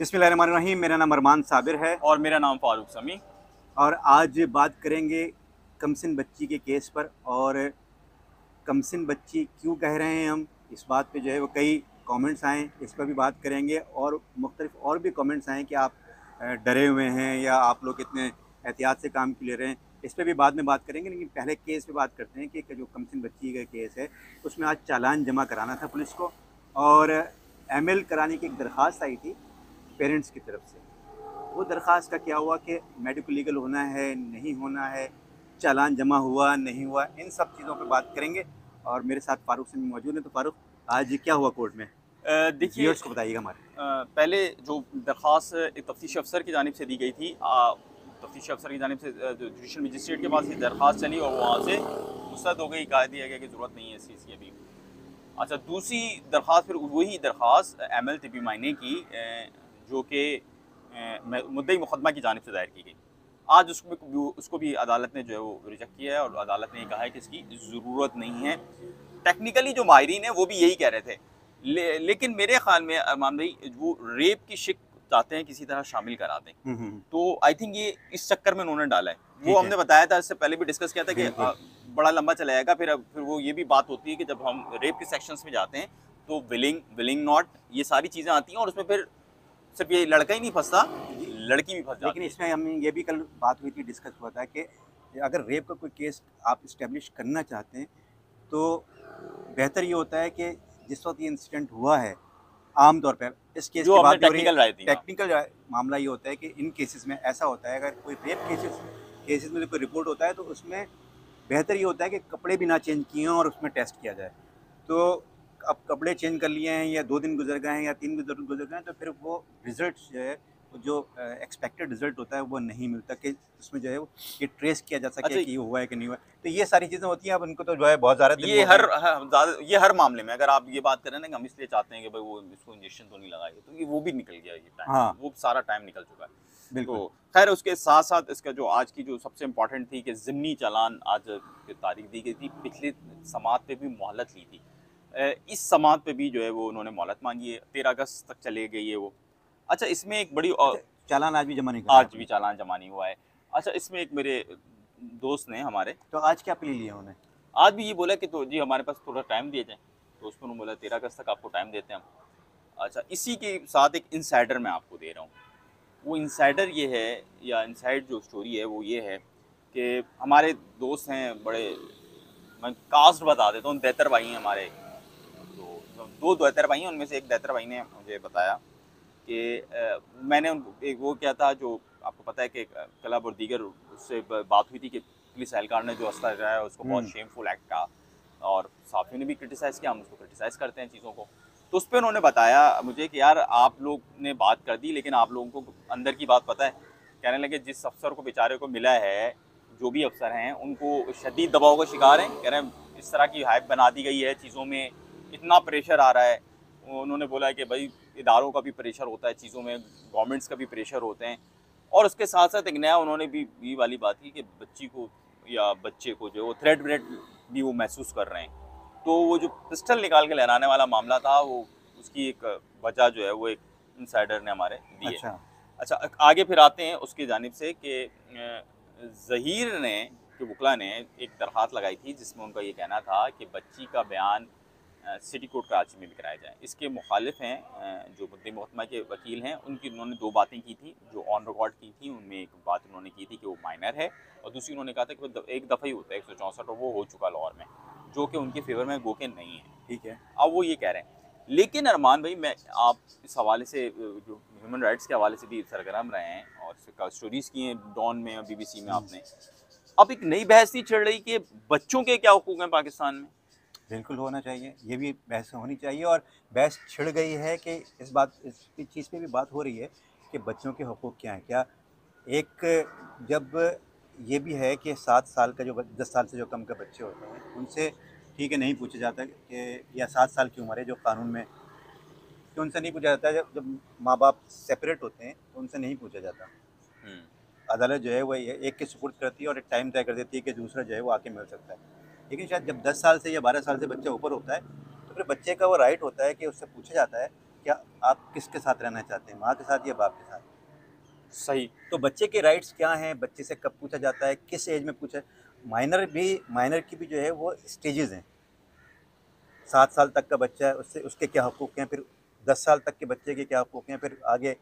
बिस्मिल्लाहिर्रहमानिर्रहीम मेरा नाम अरमान साबिर है। और मेरा नाम फारूक समी। और आज बात करेंगे कमसिन बच्ची के केस पर। और कमसिन बच्ची क्यों कह रहे हैं हम? इस बात पे जो है वो कई कमेंट्स आए इस पर भी बात करेंगे। और मुख्तलिफ़ और भी कमेंट्स आए कि आप डरे हुए हैं या आप लोग इतने एहतियात से काम क्यों ले रहे हैं। इस पर भी बाद में बात करेंगे लेकिन पहले केस पे बात करते हैं कि कि जो कमसिन बच्ची का केस है उसमें आज चालान जमा कराना था पुलिस को। और एम कराने की एक दरख्वास्त आई थी पेरेंट्स की तरफ़ से। वो दरख्वास्त का क्या हुआ कि मेडिकल लीगल होना है नहीं होना है चालान जमा हुआ नहीं हुआ इन सब चीज़ों पर बात करेंगे और मेरे साथ फारूक सिंह मौजूद हैं। तो फारूक आज क्या हुआ कोर्ट में? देखिए व्यूअर्स को बताइएगा हमारे। पहले जो दरख्वास्त एक तफ्तीश अफसर की जानब से दी गई थी तफ्तीश अफसर की जानब से जो जुडिशल मजिस्ट्रेट के पास ये दरख्वास्त चली और वहाँ से मुस्तद हो गई कहा दिया गया कि ज़रूरत नहीं है इस चीज़ की अभी। अच्छा दूसरी दरख्वास्त फिर वही दरख्वास्त एम एल तिबी मायने की जो कि मुद्दई मुकदमा की जानब से दायर की गई। आज उसको भी उसको भी अदालत ने जो है वो रिजेक्ट किया है और अदालत ने कहा है कि इसकी ज़रूरत नहीं है। टेक्निकली जो माहरीन है वो भी यही कह रहे थे। ले, लेकिन मेरे ख्याल में अरमान भाई वो रेप की शिक चाहते हैं किसी तरह शामिल करा दें। हम्म, हम्म, तो आई थिंक ये इस चक्कर में उन्होंने डाला है। वो है। हमने बताया था इससे पहले भी डिस्कस किया था कि बड़ा लंबा चला जाएगा फिर अब फिर वो ये भी बात होती है कि जब हम रेप के सेक्शंस में जाते हैं तो विलिंग विलिंग नॉट ये सारी चीज़ें आती हैं और उसमें फिर सिर्फ़ ये लड़का ही नहीं फंसता लड़की भी फंस लेकिन इसमें हम ये भी कल बात हुई थी डिस्कस हुआ था कि अगर रेप का कोई केस आप इस्टेब्लिश करना चाहते हैं तो बेहतर ये होता है कि जिस वक्त ये इंसिडेंट हुआ है आम तौर पर इस केस जो की है टेक्निकल राय दी हाँ। टेक्निकल मामला ये होता है कि इन केसेस में ऐसा होता है अगर कोई रेप केसेस केसेस में कोई रिपोर्ट होता है तो उसमें बेहतर ये होता है कि कपड़े भी ना चेंज किए हों और उसमें टेस्ट किया जाए तो अब कपड़े चेंज कर लिए हैं या दो दिन गुजर गए हैं या तीन दिन गुजर गए हैं तो फिर वो रिज़ल्ट जो है जो एक्सपेक्टेड रिज़ल्ट होता है वो नहीं मिलता कि उसमें जो है वो ये ट्रेस किया जा सके अच्छा, कि ये हुआ है कि नहीं हुआ है। तो ये सारी चीज़ें होती हैं अब उनको तो जो है बहुत ज़्यादा ये हर हर- ज़्यादा ये हर मामले में अगर आप ये बात करें ना कि हम इसलिए चाहते हैं कि भाई वो इसको इंजेक्शन तो नहीं लगाएँगे तो ये वो भी निकल गया ये टाइम हाँ। वो सारा टाइम निकल चुका है। बिल्कुल। तो खैर उसके साथ साथ इसका जो आज की जो सबसे इम्पोर्टेंट थी कि ज़िमनी चालान आज की तारीख दी गई थी पिछले समात पे भी मोहलत ली थी। इस समात पे भी जो है वो उन्होंने मोहलत मांगी है। तेरह अगस्त तक चले गई है वो। अच्छा इसमें एक बड़ी और चालान आज भी जमा नहीं आज भी चालान जमा नहीं हुआ है। अच्छा इसमें एक मेरे दोस्त ने हमारे तो आज क्या प्ली लिया उन्होंने? आज भी ये बोला कि तो जी हमारे पास थोड़ा टाइम दिया जाए। तो उसमें उन्होंने बोला तेरह अगस्त तक आपको टाइम देते हैं हम। अच्छा इसी के साथ एक इंसाइडर मैं आपको दे रहा हूँ। वो इंसाइडर ये है या इंसाइड जो स्टोरी है वो ये है कि हमारे दोस्त हैं बड़े मैं कास्ट बता देता हूँ बेहतर भाई हैं हमारे। दो दैतर भाई हैं उनमें से एक दैतर भाई ने मुझे बताया कि मैंने उनको एक वो क्या था जो आपको पता है कि क्लब और दीगर उससे बात हुई थी कि पुलिस एहलकार ने जो अस्तर कराया है उसको बहुत हम्म। शेमफुल एक्ट कहा और साफियों ने भी क्रिटिसाइज़ किया हम उसको क्रिटिसाइज़ करते हैं चीज़ों को तो उस पर उन्होंने बताया मुझे कि यार आप लोग ने बात कर दी लेकिन आप लोगों को अंदर की बात पता है कहने लगे जिस अफसर को बेचारे को मिला है जो भी अफसर हैं उनको शदीद दबाव का शिकार हैं कह रहे हैं इस तरह की हाइप बना दी गई है चीज़ों में इतना प्रेशर आ रहा है। उन्होंने बोला है कि भाई इदारों का भी प्रेशर होता है चीज़ों में गवर्नमेंट्स का भी प्रेशर होते हैं। और उसके साथ साथ एक नया उन्होंने भी ये वाली बात की कि बच्ची को या बच्चे को जो वो थ्रेड व्रेड भी वो महसूस कर रहे हैं। तो वो जो पिस्टल निकाल के लहराने वाला मामला था वो उसकी एक वजह जो है वो एक इंसाइडर ने हमारे दी है अच्छा अच्छा आगे फिर आते हैं उसकी जानब से कि ज़हीर ने के बुकला ने एक दरख्वास्त लगाई थी जिसमें उनका ये कहना था कि बच्ची का बयान सिटी कोर्ट कराची में भी कराया जाए। इसके मुखालिफ हैं जो मुद्दे मुहतमा के वकील हैं उनकी उन्होंने दो बातें की थी जो ऑन रिकॉर्ड की थी उनमें एक बात उन्होंने की थी कि वो माइनर है और दूसरी उन्होंने कहा था कि वो एक दफ़ा ही होता है एक सौ चौंसठ और वो हो चुका लाहौर में जो कि उनके फेवर में गो के नहीं है। ठीक है। अब वो ये कह रहे हैं। लेकिन अरमान भाई मैं आप इस हवाले से जो ह्यूमन राइट्स के हवाले से भी सरगर्म रहे हैं और स्टोरीज़ की हैं डॉन में और बीबीसी में आपने। अब एक नई बहस नहीं चल रही कि बच्चों के क्या हकूक हैं पाकिस्तान में? बिल्कुल होना चाहिए ये भी बहस होनी चाहिए और बहस छिड़ गई है कि इस बात इस चीज़ पे भी बात हो रही है कि बच्चों के हकूक़ क्या हैं। क्या एक जब ये भी है कि सात साल का जो दस साल से जो कम के बच्चे होते हैं उनसे ठीक है नहीं पूछा जाता कि या सात साल की उम्र है जो कानून में तो उनसे नहीं पूछा जाता। जब जब माँ बाप सेपरेट होते हैं तो उनसे नहीं पूछा जाता। हम्म, अदालत जो है वो एक के सुपुर्द करती है और एक टाइम तय कर देती है कि दूसरा जो है वो आके मिल सकता है। लेकिन शायद जब 10 साल से या 12 साल से बच्चा ऊपर होता है तो फिर बच्चे का वो राइट होता है कि उससे पूछा जाता है क्या आप किसके साथ रहना चाहते हैं माँ के साथ या बाप के साथ? सही। तो बच्चे के राइट्स क्या हैं? बच्चे से कब पूछा जाता है? किस एज में पूछा? माइनर भी माइनर की भी जो है वो स्टेजेस हैं। सात साल तक का बच्चा है उससे उसके क्या हकूक़ हैं? फिर दस साल तक के बच्चे के क्या हकूक़ हैं? फिर आगे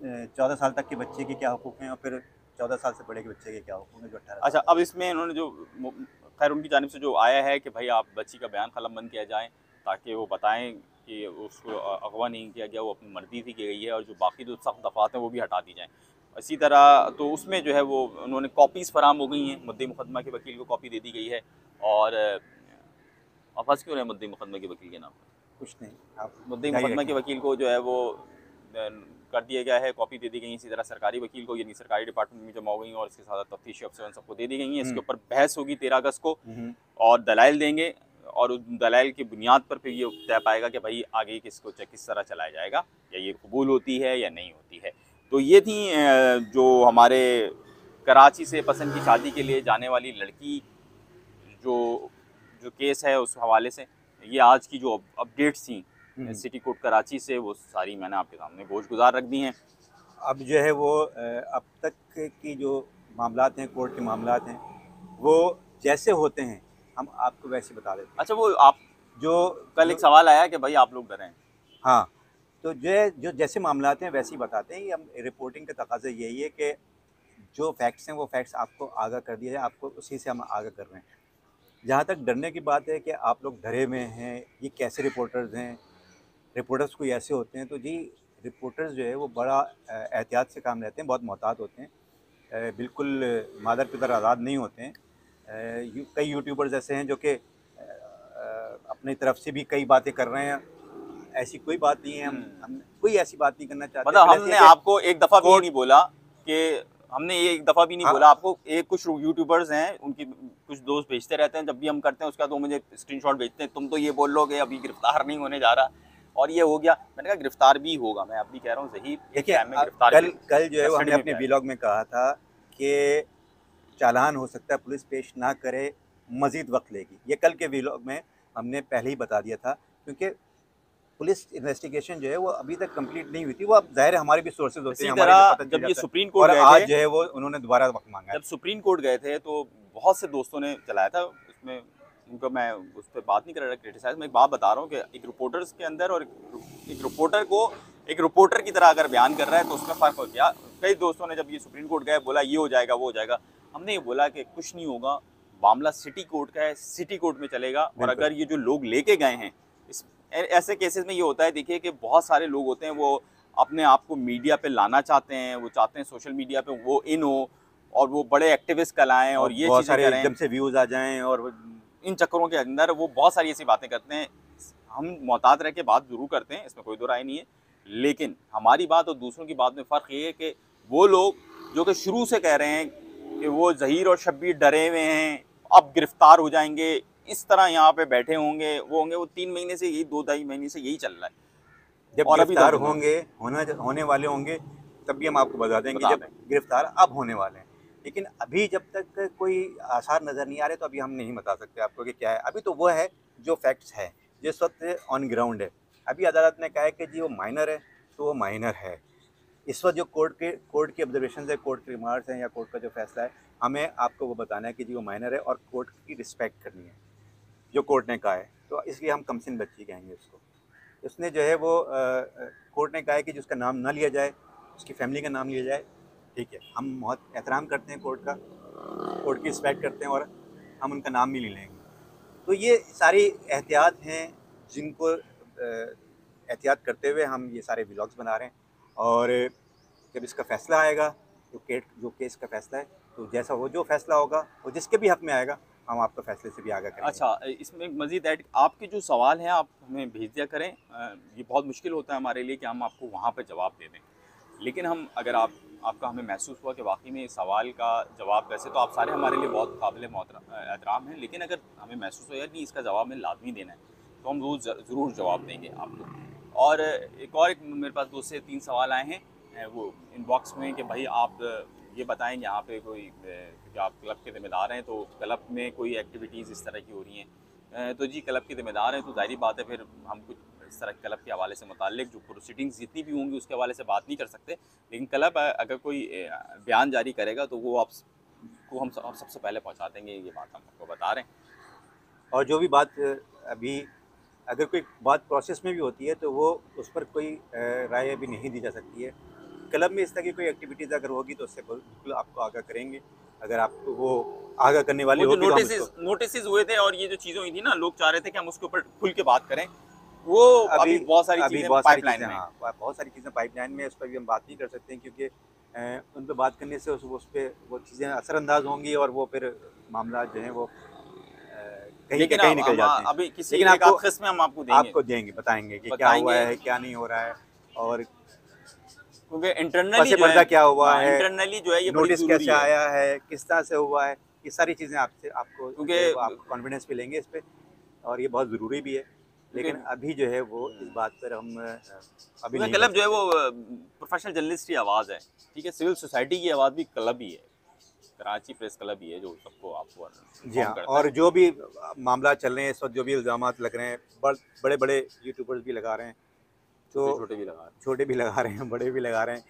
चौदह साल तक के बच्चे के क्या हकूक़ हैं? और फिर चौदह साल से बड़े के बच्चे के क्या हकूक़ हैं? जो अठारह अच्छा अब इसमें उन्होंने जो खैर उनकी जानब से जो आया है कि भाई आप बच्ची का बयान कलम बंद किया जाए ताकि वो बताएँ कि उसको अगवा नहीं किया गया वो अपनी मर्ज़ी से की गई है और जो बाकी जो सख्त दफात हैं वो भी हटा दी जाएँ। इसी तरह तो उसमें जो है वो उन्होंने कॉपीज़ फराम हो गई हैं मुद्दे मुकदमा के वकील को कॉपी दे दी गई है और आप फंस क्यों रहे मुद्दे मुकदमा के वकील के नाम कुछ नहीं आप मुद्दे मुकदमा के वकील को जो है वो कर दिया गया है कॉपी दे दी गई इसी तरह सरकारी वकील को यानी सरकारी डिपार्टमेंट में जमा हो गई और इसके साथ तफ्तीशी अफसर सबको दे दी गई हैं इसके हम्म। ऊपर बहस होगी तेरह अगस्त को हम्म। और दलाइल देंगे और उस दलाइल की बुनियाद पर फिर ये तय पाएगा कि भाई आगे किसको किस तरह चलाया जाएगा या ये कबूल होती है या नहीं होती है तो ये थी जो हमारे कराची से पसंद की शादी के लिए जाने वाली लड़की जो जो केस है उस हवाले से ये आज की जो अपडेट्स थी। सिटी कोर्ट कराची से वो सारी मैंने आपके सामने गोश गुजार रख दी हैं। अब जो है वो अब तक की जो मामला हैं कोर्ट के मामला हैं वो जैसे होते हैं हम आपको वैसे बता देते हैं। अच्छा वो आप जो कल एक सवाल आया कि भाई आप लोग डरें हाँ। तो जो जो जैसे मामला हैं वैसे ही बताते हैं। हम रिपोर्टिंग का तकाजा यही है कि जो फैक्ट्स हैं वो फैक्ट्स आपको आगाह कर दिया जाए आपको उसी से हम आगाह कर रहे हैं। जहाँ तक डरने की बात है कि आप लोग डरे हुए हैं ये कैसे रिपोर्टर्स हैं रिपोर्टर्स कोई ऐसे होते हैं तो जी रिपोर्टर्स जो है वो बड़ा एहतियात से काम लेते हैं बहुत मोहतात होते हैं। बिल्कुल मादर पितर आज़ाद नहीं होते हैं। कई यूट्यूबर्स ऐसे हैं जो कि अपनी तरफ़ से भी कई बातें कर रहे हैं। ऐसी कोई बात नहीं है हम हम्म। हम कोई ऐसी बात नहीं करना चाहते। मतलब हमने आपको एक दफ़ा भी नहीं बोला कि हमने ये एक दफ़ा भी नहीं हाँ। बोला आपको एक कुछ यूट्यूबर्स हैं उनकी कुछ दोस्त भेजते रहते हैं जब भी हम करते हैं उसका तो मुझे स्क्रीनशॉट भेजते हैं तुम तो ये बोल लो कि अभी गिरफ़्तार नहीं होने जा रहा। और ये हो गया मैंने कहा गिरफ़्तार भी होगा मैं अभी कह रहा हूँ सही देखिए कल कल जो है वो हमने अपने ब्लॉग में कहा था कि चालान हो सकता है पुलिस पेश ना करे मज़ीद वक्त लेगी। ये कल के व्लॉग में हमने पहले ही बता दिया था क्योंकि पुलिस इन्वेस्टिगेशन जो है वो अभी तक कंप्लीट नहीं हुई थी वो अब ज़ाहिर हमारे भी सोर्सेज होते हैं जब ये सुप्रीम कोर्ट गए आज जो है वो उन्होंने दोबारा वक्त मांगा जब सुप्रीम कोर्ट गए थे तो बहुत से दोस्तों ने चलाया था उसमें उनका मैं उस पर बात नहीं कर रहा क्रिटिसाइज मैं एक बात बता रहा हूँ कि एक रिपोर्टर्स के अंदर और एक रिपोर्टर को एक रिपोर्टर की तरह अगर बयान कर रहा है तो उसमें फ़र्क हो गया। कई दोस्तों ने जब ये सुप्रीम कोर्ट गए बोला ये हो जाएगा वो हो जाएगा। हमने ये बोला कि कुछ नहीं होगा मामला सिटी कोर्ट का है सिटी कोर्ट में चलेगा। और अगर ये जो लोग लेके गए हैं इस ऐसे केसेस में ये होता है देखिए कि बहुत सारे लोग होते हैं वो अपने आप को मीडिया पे लाना चाहते हैं वो चाहते हैं सोशल मीडिया पे वो इन हो और वो बड़े एक्टिविस्ट कहलाएँ और, और ये सारे एकदम से व्यूज़ आ जाएँ और इन चक्करों के अंदर वो बहुत सारी ऐसी बातें करते हैं। हम मोहतात रह के बात ज़रूर करते हैं इसमें कोई दो राय नहीं है। लेकिन हमारी बात और दूसरों की बात में फ़र्क ये है कि वो लोग जो कि शुरू से कह रहे हैं कि वो जहीर और शब्बीर डरे हुए हैं अब गिरफ़्तार हो जाएँगे इस तरह यहाँ पे बैठे होंगे वो होंगे वो तीन महीने से यही दो ढाई महीने से यही चल रहा है। जब और गिरफ़्तार होंगे होना होने वाले होंगे तब भी हम आपको बता देंगे जब गिरफ़्तार अब होने वाले हैं। लेकिन अभी जब तक कोई आसार नज़र नहीं आ रहे तो अभी हम नहीं बता सकते आपको कि क्या है। अभी तो वो है जो फैक्ट्स है, जिस वक्त ऑन ग्राउंड है। अभी अदालत ने कहा है कि जी वो माइनर है तो वो माइनर है। इस वक्त जो कोर्ट के कोर्ट की ऑब्जर्वेशन है कोर्ट के रिमार्क्स हैं या कोर्ट का जो फैसला है, हमें आपको वो बताना है कि जी वो माइनर है और कोर्ट की रिस्पेक्ट करनी है, जो कोर्ट ने कहा है। तो इसलिए हम कमसिन बच्ची कहेंगे उसको। उसने जो है वो कोर्ट ने कहा है कि जिसका नाम ना लिया जाए, उसकी फैमिली का नाम लिया जाए ठीक है, हम बहुत एहतराम करते हैं कोर्ट का, कोर्ट की रिस्पेक्ट करते हैं और हम उनका नाम भी ले लेंगे। तो ये सारी एहतियात हैं जिनको एहतियात करते हुए हम ये सारे ब्लॉग्स बना रहे हैं और जब इसका फ़ैसला आएगा, जो केट जो केस का फ़ैसला है तो जैसा वो जो फैसला होगा, वो जिसके भी हक में आएगा, हम आपको फैसले से भी आगे करें अच्छा इसमें मजीद ऐड, आपके जो सवाल हैं, आप हमें भेज दिया करें। ये बहुत मुश्किल होता है हमारे लिए कि हम आपको वहाँ पर जवाब दे दें। लेकिन हम, अगर आप आपका हमें महसूस हुआ कि वाकई में इस सवाल का जवाब वैसे तो आप सारे हमारे लिए बहुत काबिल एहतराम हैं, लेकिन अगर हमें महसूस हो यार, नहीं, इसका जवाब हमें लाजमी देना है तो हम रोज़ ज़रूर जवाब देंगे आपको। और एक और एक मेरे पास दो से तीन सवाल आए हैं वो इनबॉक्स में कि भाई आप ये बताएँ यहाँ पे कोई, क्योंकि आप क्लब के ज़िम्मेदार हैं तो क्लब में कोई एक्टिविटीज़ इस तरह की हो रही हैं। तो जी, क्लब के ज़िम्मेदार हैं तो ज़ाहिर बात है, फिर हम कुछ इस तरह क्लब के हवाले से मुतालिक जो प्रोसीडिंग्स जितनी भी होंगी उसके हवाले से बात नहीं कर सकते। लेकिन क्लब अगर कोई बयान जारी करेगा तो वो आप को हम सब सबसे पहले पहुँचा देंगे ये बात हम आपको बता रहे हैं। और जो भी बात अभी अगर कोई बात प्रोसेस में भी होती है तो वो उस पर कोई राय अभी नहीं दी जा सकती है। क्लब में इस तरह की कोई एक्टिविटीज़ अगर होगी तो उससे बिल्कुल आपको आगाह करेंगे। अगर आपको वो आगाह करने वाले नोटिस तो नोटिस हुए थे और ये जो चीज़ें हुई थी ना लोग चाह रहे थे कि हम उसके ऊपर खुल के बात करें। वो अभी, बहुत सारी अभी बहुत सारी चीज़ें हाँ। बहुत सारी चीज़ें पाइपलाइन में उस पर भी हम बात नहीं कर सकते हैं क्योंकि उन पर बात करने से उस, उस पर वो चीज़ें असरअंदाज होंगी और वो फिर मामला जो है वो कहीं के कहीं निकल जाते हैं। अभी किसी लेकिन आपको में हम आपको देंगे। आपको देंगे बताएँगे कि क्या हुआ है क्या नहीं हो रहा है और क्योंकि इंटरनली पर्दा क्या हुआ हाँ, है इंटरनली जो है ये नोटिस कैसे आया है किस तरह से हुआ है ये सारी चीज़ें आपसे आपको क्योंकि आप कॉन्फिडेंस भी लेंगे इस पर और ये बहुत ज़रूरी भी है। लेकिन अभी जो है वो इस बात पर हम अभी क्लब जो है वो प्रोफेशनल जर्नलिस्ट की आवाज़ है ठीक है? सिविल सोसाइटी की आवाज़ भी क्लब ही है। कराची प्रेस क्लब ही है जो सबको आपको जी हाँ और जो भी मामला चल रहे हैं इस वक्त जो भी इल्ज़ाम लग रहे हैं बड़े बड़े यूट्यूबर्स भी लगा रहे हैं तो छोटे भी लगा छोटे भी लगा रहे हैं बड़े भी लगा रहे हैं।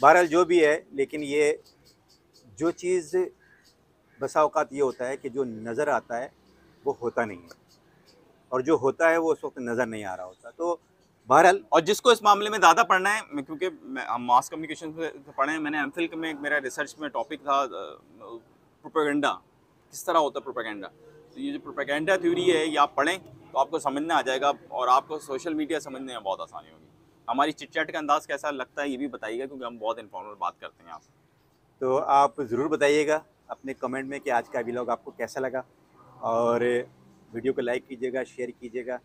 बहरहाल जो भी है लेकिन ये जो चीज़ बसा ये होता है कि जो नज़र आता है वो होता नहीं है। और जो होता है वो उस वक्त नज़र नहीं आ रहा होता। तो बहरहाल और जिसको इस मामले में ज़्यादा पढ़ना है क्योंकि हम मास कम्युनिकेशन से पढ़े हैं। मैंने एम में मेरा रिसर्च में टॉपिक था प्रोपेगेंडा किस तरह होता है प्रोपेगेंडा तो ये जो प्रोपेगेंडा थ्योरी है ये आप पढ़ें तो आपको समझने आ जाएगा और आपको सोशल मीडिया समझने में बहुत आसानी होगी। हमारी चिटचैट का अंदाज़ कैसा लगता है ये भी बताइएगा क्योंकि हम बहुत इन्फॉर्मल बात करते हैं आपसे तो आप ज़रूर बताइएगा अपने कमेंट में कि आज का व्लॉग आपको कैसा लगा। और वीडियो को लाइक कीजिएगा शेयर कीजिएगा।